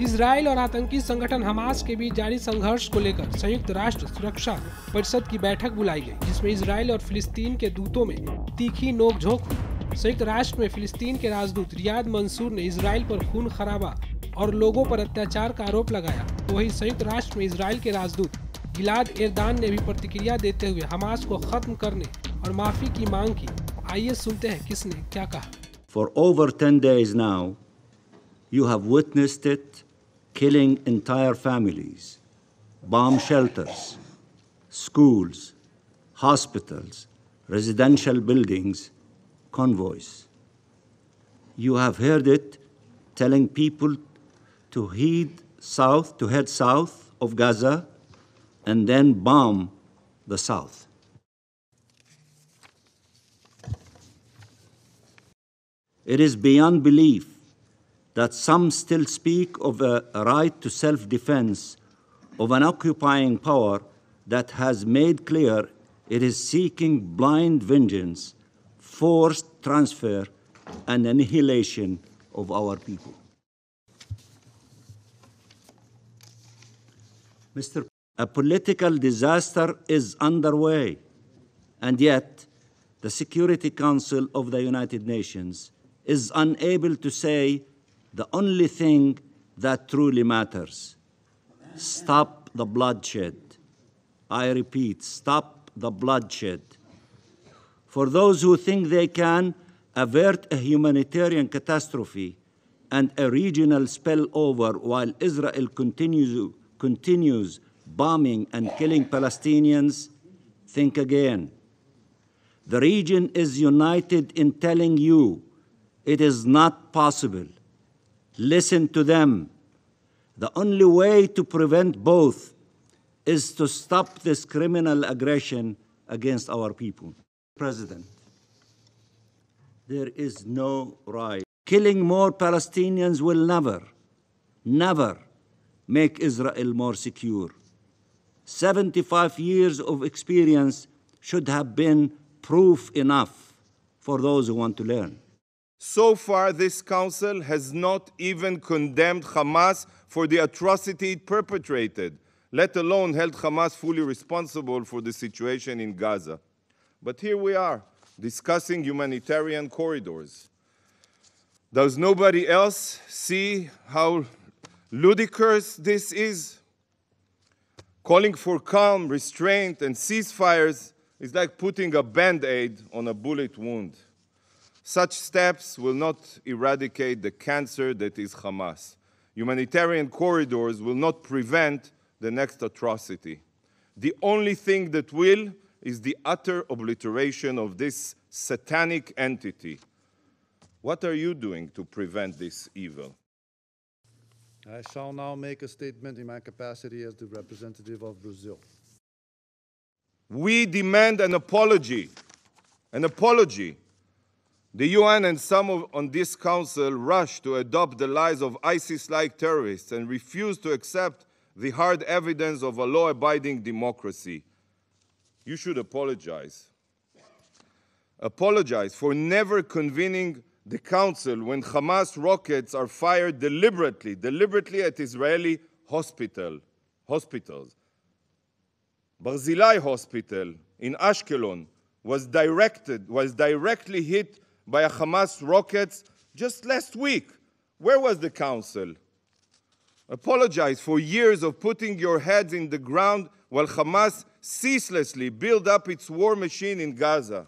Israel और आतंकी संगठन हमास के बीच जारी संघर्ष को लेकर संयुक्त राष्ट्र सुरक्षा परिषद की बैठक बुलाई गई जिसमें इसराइल और फिलिस्तीन के दूतों में तीखी नोकझोंक हुई। संयुक्त राष्ट्र में फिलिस्तीन के राजदूत रियाद मंसूर ने इसराइल पर खून खराबा और लोगों पर अत्याचार का आरोप लगाया। तो वही संयुक्त राष्ट्र में इसराइल के राजदूत गिलाद एरदान ने भी प्रतिक्रिया देते हुए हमास को खत्म करने और माफ़ी की मांग की। आइए सुनते हैं किसने क्या कहा। For over 10 days now, you have witnessed it killing entire families, bomb shelters, schools, hospitals, residential buildings, convoys. You have heard it telling people to head south, to head south of Gaza and then bomb the south. It is beyond belief that some still speak of a right to self defense of an occupying power that has made clear it is seeking blind vengeance, forced transfer, and annihilation of our people. Mr. A political disaster is underway, and yet the Security Council of the United Nations is unable to say the only thing that truly matters stop the bloodshed. I repeat, stop the bloodshed. For those who think they can avert a humanitarian catastrophe and a regional spillover while Israel continues, continues bombing and killing Palestinians, think again. The region is united in telling you it is not possible. Listen to them. The only way to prevent both is to stop this criminal aggression against our people. President, there is no right. Killing more Palestinians will never, never make Israel more secure. 75 years of experience should have been proof enough for those who want to learn. So far, this council has not even condemned Hamas for the atrocity it perpetrated, let alone held Hamas fully responsible for the situation in Gaza. But here we are, discussing humanitarian corridors. Does nobody else see how ludicrous this is? Calling for calm, restraint, and ceasefires is like putting a band aid on a bullet wound. Such steps will not eradicate the cancer that is Hamas. Humanitarian corridors will not prevent the next atrocity. The only thing that will is the utter obliteration of this satanic entity. What are you doing to prevent this evil? I shall now make a statement in my capacity as the representative of Brazil. We demand an apology. An apology. The UN and some of, on this council rush to adopt the lies of ISIS like terrorists and refuse to accept the hard evidence of a law abiding democracy. You should apologize. Apologize for never convening the council when Hamas rockets are fired deliberately, deliberately at Israeli hospital, hospitals. Barzilai Hospital in Ashkelon was directed, was directly hit by a Hamas rockets just last week. Where was the council? Apologize for years of putting your heads in the ground while Hamas ceaselessly built up its war machine in Gaza.